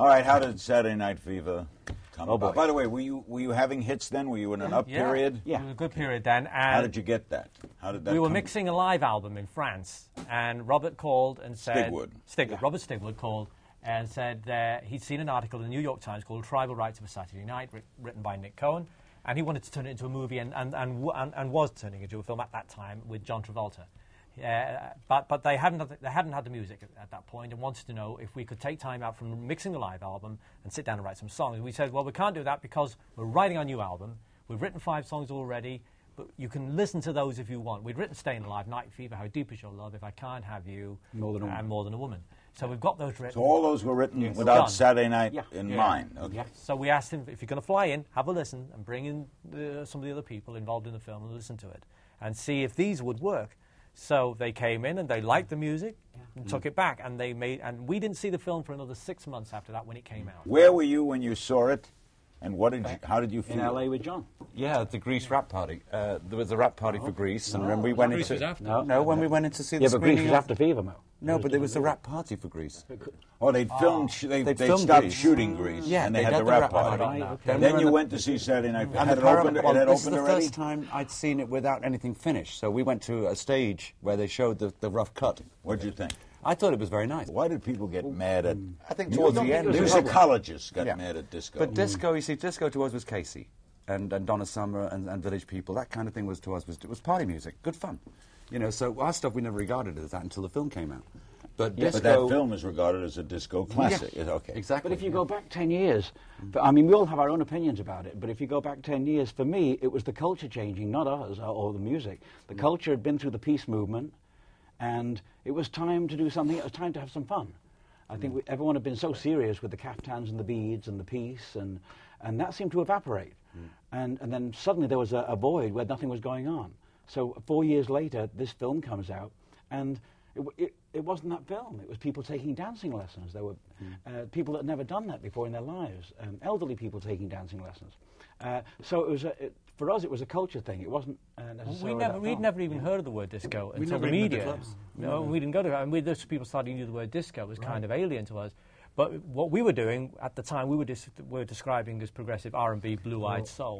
All right, how did Saturday Night Fever come Oh, about? boy. By the way, were you were you having hits then? Were you in an up period? Yeah. It was a good period then. And How did you get that? How did that? we were mixing a live album in France, and Robert called and said, Stigwood. Stigwood, Robert Stigwood called and said uh, he'd seen an article in the New York Times called "Tribal Rites of a Saturday Night," written by Nik Cohn, and he wanted to turn it into a movie, and and, and, and, and was turning it into a film at that time with John Travolta. Uh, but but they hadn't had the, they hadn't had the music at, at that point and wanted to know if we could take time out from mixing the live album and sit down and write some songs. We said, well, we can't do that because we're writing our new album. We've written five songs already, but you can listen to those if you want. We'd written "Staying Alive," "Night Fever," "How Deep Is Your Love," "If I Can't Have You," More Than a Woman. and "More Than a Woman." So we've got those written. So all those were written without Done. Saturday Night Yeah. in Yeah. mind. Okay. Yeah. So we asked him if you're going to fly in, have a listen and bring in the, some of the other people involved in the film and listen to it and see if these would work. So they came in and they liked the music and mm-hmm. took it back and they made and we didn't see the film for another six months after that when it came mm. out. Where were you when you saw it, and what did you, how did you feel? In? LA with John. Yeah, the Grease wrap party. Uh, there was a wrap party for Grease, and when we went Grease into was after. No. no, when we went in to see Yeah, the but Grease screening was of- after Fever, Mo. No, but there was a wrap party for Grease. Oh, they filmed. sh- they They'd they filmed stopped Grease. shooting Grease. Yeah, and they, they had had the the wrap wrap party. party. Okay. Then, Then you were went to see Saturday Night. And had the it opened. Paramount- well, it had this is opened the already. first time I'd seen it without anything finished. So we went to a stage where they showed the, the rough cut. What'd you think? I thought it was very nice. Why did people get mad at? I think towards the end, it was- musicologists got Yeah. mad at disco. But mm. disco, you see, disco to us was KC and, and Donna Summer and, and Village People. That kind of thing was to us was it was party music, good fun. You know, so our stuff we never regarded as that until the film came out. But but disco, that film is regarded as a disco classic. Yeah, okay. exactly. But if you yeah. go back 10 years, but, I mean, we all have our own opinions about it, but if you go back 10 years, for me, it was the culture changing, not us or, or the music. The mm. culture had been through the peace movement, and it was time to do something, it was time to have some fun. I think we, everyone had been so serious with the caftans and the beads and the peace, and, and that seemed to evaporate. And, and then suddenly there was a, a void where nothing was going on. So four years later, this film comes out, and it, it, it wasn't that film. It was people taking dancing lessons. There were uh, people that had never done that before in their lives, um, elderly people taking dancing lessons. Uh, so it was a, it, for us, it was a culture thing. It wasn't uh, necessarily We never, we'd film. never even heard of the word disco until the even went to media. clubs. No, we didn't go to. And we, those people starting to use the word disco was kind of alien to us. But what we were doing at the time, we were, dis- were describing as progressive R&B, blue-eyed soul.